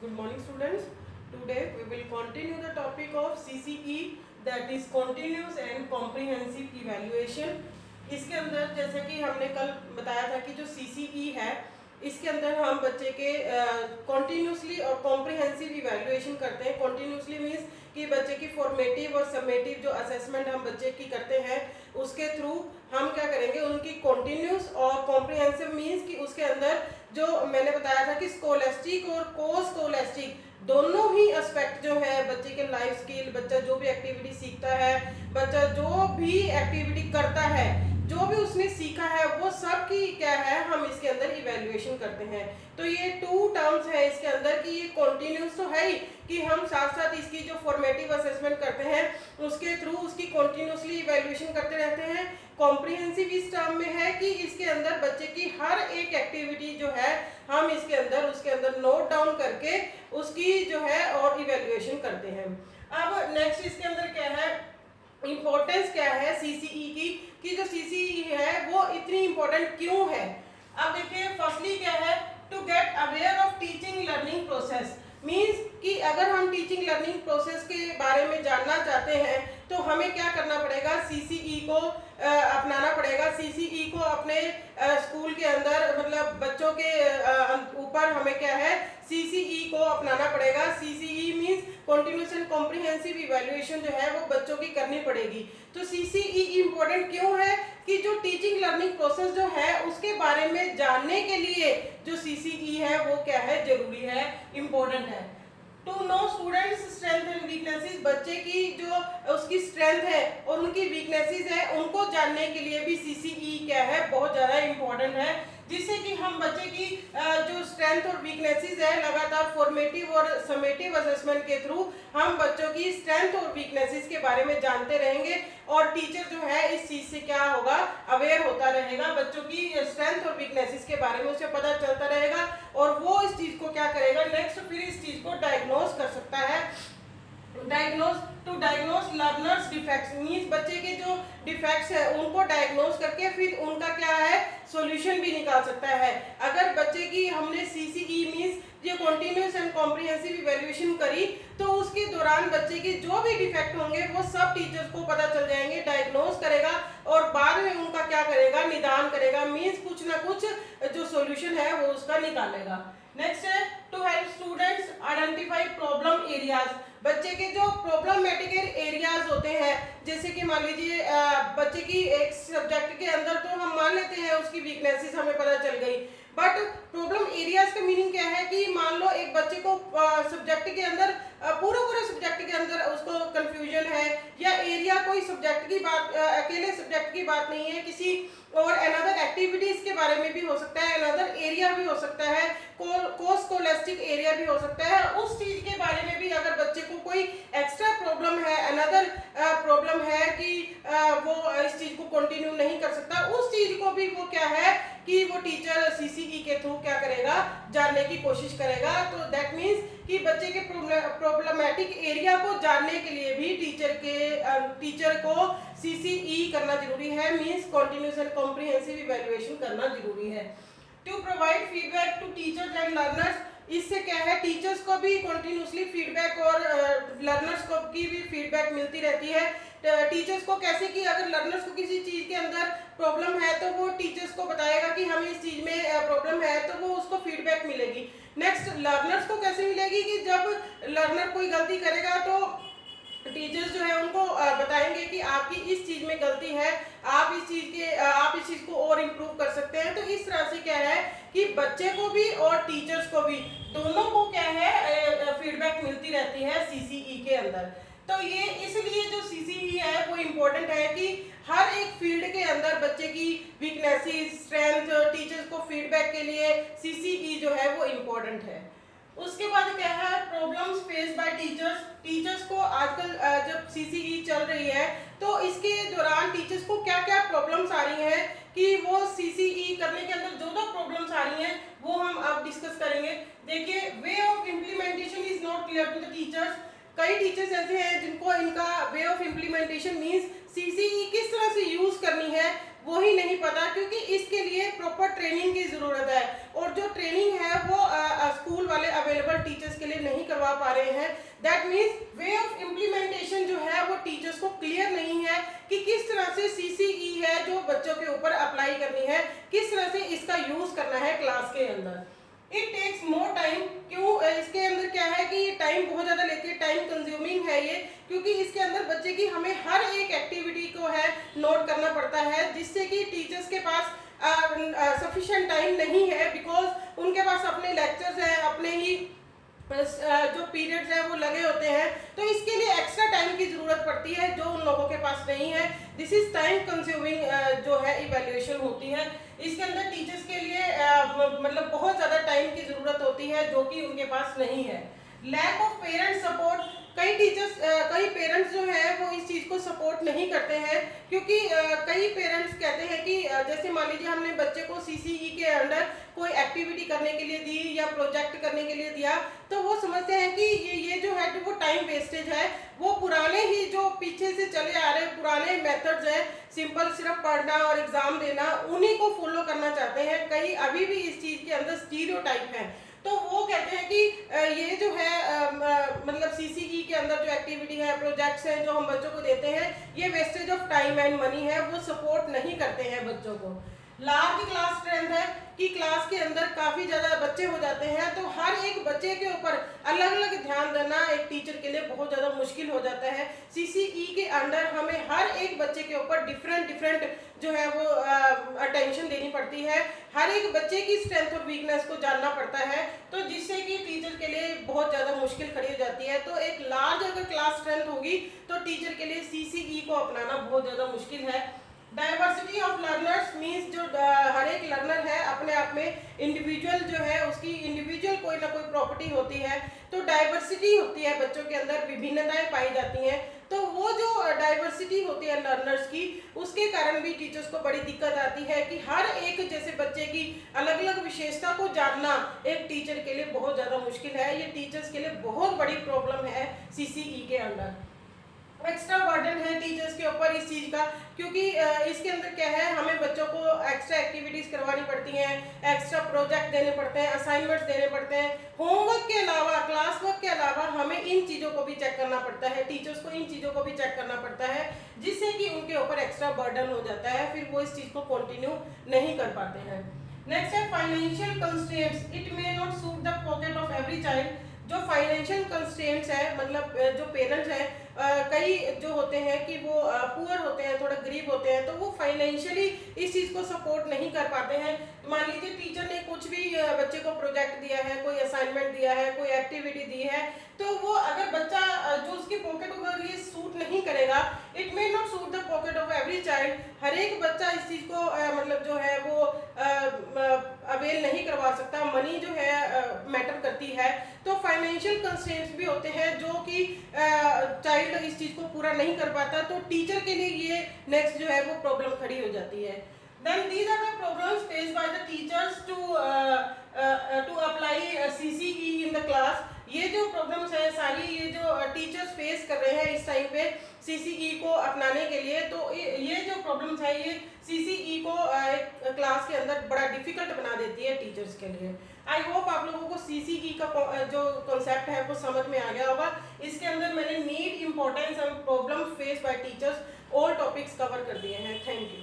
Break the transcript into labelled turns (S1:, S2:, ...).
S1: Good morning students. Today we will continue the topic of CCE that is continuous and comprehensive evaluation. इसके अंदर जैसे कि हमने कल बताया था कि जो CCE है इसके अंदर हम बच्चे के कॉन्टीन्यूसली uh, और कॉम्प्रिहेंसिव इवेल्युएशन करते हैं। कॉन्टीन्यूसली मीन्स कि बच्चे की फॉर्मेटिव और समेटिव जो असेसमेंट हम बच्चे की करते हैं उसके थ्रू हम क्या करेंगे? उनकी कॉन्टीन्यूस और कॉम्प्रिहेंसिव मीन्स कि उसके अंदर जो मैंने बताया था कि स्कोलेस्टिक और को स्कोलेस्टिक दोनों ही एस्पेक्ट जो है बच्चे के लाइफ स्किल बच्चा जो भी एक्टिविटी सीखता है बच्चा जो भी एक्टिविटी करता है जो भी उसने सीखा है, वो सब की क्या है, हम इसके अंदर इवेल्युएशन करते हैं। तो ये टू टर्म्स है इसके अंदर कि ये कॉन्टिन्यूस तो है ही, कि हम साथ साथ इसकी जो फॉर्मेटिव असेसमेंट करते हैं, उसके थ्रू उसकी कॉन्टिन्यूसली इवेल्युएशन करते रहते हैं। कॉम्प्रिहेंसिव इस टर्म में है कि इसके अंदर बच्चे की हर एक एक्टिविटी जो है, हम इसके अंदर, उसके अंदर नोट डाउन करके उसकी जो है और इवेल्युएशन करते हैं। अब नेक्स्ट इसके अंदर क्या है? इम्पोर्टेंस क्या है सीसीई ई की? कि जो सीसीई ई है, वो इतनी इम्पोर्टेंट क्यों है? अब देखिए फर्स्टली क्या है? To get aware of teaching learning process means कि अगर हम टीचिंग लर्निंग प्रोसेस के बारे में जानना चाहते हैं तो हमें क्या करना पड़ेगा? सीसीई e को अपनाना पड़ेगा। सीसीई को अपने स्कूल के अंदर मतलब बच्चों के ऊपर हमें क्या है? सीसीई को अपनाना पड़ेगा। CCE means continuous and comprehensive evaluation जो है, वो बच्चों की करनी पड़ेगी। तो सीसीई इम्पोर्टेंट क्यों है कि जो टीचिंग लर्निंग प्रोसेस जो है, उसके बारे में जानने के लिए जो सीसीई है, वो क्या है? ज़रूरी है इम्पोर्टेंट है। To know students strength and weaknesses बच्चे की जो, उसकी स्ट्रेंथ है और उनकी वीकनेसेस है, उनको जानने के लिए भी सीसीई e क्या है, बहुत ज़्यादा इम्पोर्टेंट है, जिससे कि हम बच्चे की जो स्ट्रेंथ और वीकनेसेस है, लगातार फॉर्मेटिव और समेटिव असेसमेंट के थ्रू हम बच्चों की स्ट्रेंथ और वीकनेसेस के बारे में जानते रहेंगे और टीचर जो है, इस चीज़ से क्या होगा अवेयर होता रहेगा, बच्चों की स्ट्रेंथ और वीकनेसेस के बारे में उसे पता चलता रहेगा और वो इस चीज़ को क्या करेगा नेक्स्ट फिर इस चीज़ को डायग्नोज कर सकता है diagnose to diagnose learners defects means बच्चे के जो डिफेक्ट्स है, उनको डायग्नोज करके फिर उनका क्या है? सॉल्यूशन भी निकाल सकता है। अगर बच्चे की हमने सीसीई मींस ये कॉन्टिन्यूस एंड कॉम्प्रिहेंसिव इवेल्युएशन करी तो उसके दौरान बच्चे के जो भी डिफेक्ट होंगे, वो सब टीचर्स को पता चल जाएँगे डायग्नोज करेगा और बाद में उनका क्या करेगा? निदान करेगा। मीन्स कुछ ना कुछ जो सॉल्यूशन है, वो उसका निकालेगा। नेक्स्ट है to help students identify problem areas बच्चे के जो प्रॉब्लमेटिक एरियाज़ होते हैं, जैसे कि मान लीजिए बच्चे की एक सब्जेक्ट के अंदर तो हम मान लेते हैं उसकी वीकनेसेस हमें पता चल गई। बट प्रॉब्लम एरियाज़ का मीनिंग क्या है कि मान लो एक बच्चे को सब्जेक्ट के अंदर पूरा पूरा सब्जेक्ट के अंदर उसको कंफ्यूजन है, या एरिया कोई सब्जेक्ट की बात अकेले सब्जेक्ट की बात नहीं है, किसी और अनदर एक्टिविटीज़ के बारे में भी हो सकता है अनदर एरिया भी हो सकता है कोस्कोलेस्टिक एरिया भी हो सकता है, उस चीज़ के बारे में भी अगर बच्चे को कोई एक्स्ट्रा प्रॉब्लम है अनदर प्रॉब्लम कि वो इस चीज़ को कंटिन्यू नहीं कर सकता। उस चीज़ को भी वो क्या है कि वो टीचर सीसीई के थ्रू क्या करेगा? जानने की कोशिश करेगा। तो दैट मीन्स कि बच्चे के प्रॉब्लमेटिक एरिया को जानने के लिए भी टीचर के टीचर को सीसीई करना ज़रूरी है। Means continuous and comprehensive evaluation करना ज़रूरी है। To provide feedback to teachers and learners इससे क्या है टीचर्स को भी कंटिन्यूसली फीडबैक और लर्नर्स को की भी फीडबैक मिलती रहती है। टीचर्स को कैसे कि अगर लर्नर्स को किसी चीज़ के अंदर प्रॉब्लम है तो वो टीचर्स को बताएगा कि हमें इस चीज़ में प्रॉब्लम है तो वो उसको फीडबैक मिलेगी। नेक्स्ट लर्नर्स को कैसे मिलेगी कि जब लर्नर कोई गलती करेगा तो टीचर्स जो है उनको बताएँगे कि आपकी इस चीज़ में गलती है, आप इस चीज़ के आप इस चीज़ को और इम्प्रूव कर सकते हैं। तो इस कि बच्चे को भी और टीचर्स को भी, दोनों को क्या है फीडबैक मिलती रहती है सीसीई के अंदर। तो ये इसलिए जो सीसीई है, वो इम्पोर्टेंट है कि हर एक फ़ील्ड के अंदर बच्चे की वीकनेसेस स्ट्रेंथ टीचर्स को फीडबैक के लिए सीसीई जो है, वो इम्पोर्टेंट है। उसके बाद क्या है problems face by teachers teachers को आजकल जब सीसीई चल रही है तो इसके दौरान टीचर्स को क्या क्या प्रॉब्लम्स आ रही हैं कि वो सीसीई करने के अंदर जो जो प्रॉब्लम्स आ रही हैं, वो हम अब डिस्कस करेंगे. देखिए way of implementation is not clear to the teachers कई टीचर्स ऐसे हैं जिनको इनका way of implementation means CCE किस तरह से यूज़ करनी है वो ही नहीं पता, क्योंकि इसके लिए प्रॉपर ट्रेनिंग की ज़रूरत है। और जो ट्रेनिंग है वो स्कूल वाले अवेलेबल टीचर्स के लिए नहीं करवा पा रहे हैं। That means way of implementation जो है वो टीचर्स को क्लियर नहीं है कि किस तरह से सीसीई ई है जो बच्चों के ऊपर अप्लाई करनी है, किस तरह से इसका यूज़ करना है क्लास के अंदर। इट टेक्स मोर टाइम क्यों? इसके अंदर क्या है कि ये टाइम बहुत ज़्यादा लेती है टाइम कंज्यूमिंग है ये, क्योंकि इसके अंदर बच्चे की हमें हर एक एक्टिविटी को है नोट करना पड़ता है, जिससे कि टीचर्स के पास सफिशिएंट टाइम नहीं है बिकॉज़ उनके पास अपने लेक्चर्स हैं, अपने ही जो पीरियड्स हैं वो लगे होते हैं तो इसके लिए एक्स्ट्रा टाइम की ज़रूरत पड़ती है जो उन लोगों के पास नहीं है। दिस इज़ टाइम कंज्यूमिंग जो है इवेल्यूशन होती है। इसके अंदर टीचर्स के लिए मतलब बहुत ज़्यादा टाइम की ज़रूरत होती है जो कि उनके पास नहीं है। लैक ऑफ़ पेरेंट सपोर्ट कई टीचर्स कई पेरेंट्स जो है, वो इस चीज़ को सपोर्ट नहीं करते हैं, क्योंकि कई पेरेंट्स कहते हैं कि जैसे मान लीजिए हमने बच्चे को सीसीई e के अंडर कोई एक्टिविटी करने के लिए दी या प्रोजेक्ट करने के लिए दिया तो वो समझते हैं कि ये ये जो है, वो टाइम वेस्टेज है। वो पुराने ही जो पीछे से चले आ रहे पुराने मेथड्स हैं सिंपल सिर्फ़ पढ़ना और एग्ज़ाम देना, उन्हीं को फॉलो करना चाहते हैं। कई अभी भी इस चीज़ के अंदर स्टीरियो है। तो वो कहते हैं कि ये जो है मतलब सीसीई e के अंदर जो एक्टिविटी है प्रोजेक्ट्स हैं, जो हम बच्चों को देते हैं, ये wastage of time and money है, वो सपोर्ट नहीं करते हैं बच्चों को। लार्ज क्लास स्ट्रेंथ है कि क्लास के अंदर काफ़ी ज़्यादा बच्चे हो जाते हैं तो हर एक बच्चे के ऊपर अलग अलग ध्यान देना एक टीचर के लिए बहुत ज़्यादा मुश्किल हो जाता है। सीसीई e के अंदर हमें हर एक बच्चे के ऊपर डिफरेंट डिफरेंट जो है वो अटेंशन देनी पड़ती है। हर एक बच्चे की स्ट्रेंथ और वीकनेस को जानना पड़ता है तो जिससे कि टीचर के लिए बहुत ज़्यादा मुश्किल खड़ी हो जाती है। तो एक लार्ज अगर क्लास स्ट्रेंथ होगी तो टीचर के लिए सीसीई को अपनाना बहुत ज़्यादा मुश्किल है। डाइवर्सिटी ऑफ़ लर्नर्स मीन्स जो हर एक लर्नर है, अपने आप में इंडिविजुअल जो है, उसकी इंडिविजुअल कोई ना कोई प्रॉपर्टी होती है। तो डाइवर्सिटी होती है बच्चों के अंदर, विभिन्नताएँ पाई जाती हैं। तो वो जो डाइवर्सिटी होती है लर्नर्स की, उसके कारण भी टीचर्स को बड़ी दिक्कत आती है कि हर एक जैसे बच्चे की अलग अलग विशेषता को जानना एक टीचर के लिए बहुत ज़्यादा मुश्किल है। ये टीचर्स के लिए बहुत बड़ी प्रॉब्लम है सीसीई के अंदर। एक्स्ट्रा बर्डन है टीचर्स के ऊपर इस चीज़ का, क्योंकि इसके अंदर क्या है, हमें बच्चों को एक्स्ट्रा एक्टिविटीज़ करवानी पड़ती हैं एक्स्ट्रा प्रोजेक्ट देने पड़ते हैं असाइनमेंट्स देने पड़ते हैं। होमवर्क के अलावा क्लास वर्क के अलावा हमें इन चीज़ों को भी चेक करना पड़ता है टीचर्स को इन चीज़ों को भी चेक करना पड़ता है, जिससे कि उनके ऊपर एक्स्ट्रा बर्डन हो जाता है, फिर वो इस चीज़ को कंटिन्यू नहीं कर पाते हैं। नेक्स्ट है financial constraints it may not suit the pocket of every child जो फाइनेंशियल कंस्टेंट्स है मतलब जो पेरेंट्स हैं कई जो होते हैं कि वो पुअर होते हैं, थोड़ा गरीब होते हैं तो वो फाइनेंशियली इस चीज़ को सपोर्ट नहीं कर पाते हैं। मान लीजिए टीचर ने कुछ भी बच्चे को प्रोजेक्ट दिया है, कोई असाइनमेंट दिया है, कोई एक्टिविटी दी है तो वो अगर बच्चा जो उसकी पॉकेट अगर ये सूट नहीं करेगा it may not suit the pocket of every child हर एक बच्चा इस चीज़ को मतलब जो है वो अवेल नहीं करवा सकता मनी जो है मैटर करती है। तो फाइनेंशियल कंस्टेंट्स भी होते हैं जो कि चाइल्ड इस चीज़ को पूरा नहीं कर पाता तो टीचर के लिए ये नेक्स्ट जो है वो प्रॉब्लम खड़ी हो जाती है। Then these are the problems by the teachers to uh, uh, to apply uh, CCE in the class. ये जो प्रॉब्लम्स हैं सारी ये जो टीचर्स फेस कर रहे हैं इस टाइम पे सीसीई e को अपनाने के लिए तो ये जो प्रॉब्लम्स है ये सीसीई e को क्लास के अंदर बड़ा डिफ़िकल्ट टीचर्स के लिए। आई होप आप लोगों को सी की का जो कॉन्सेप्ट है, वो समझ में आ गया होगा। इसके अंदर मैंने need importance and problem face by teachers all topics cover कर दिए हैं। Thank you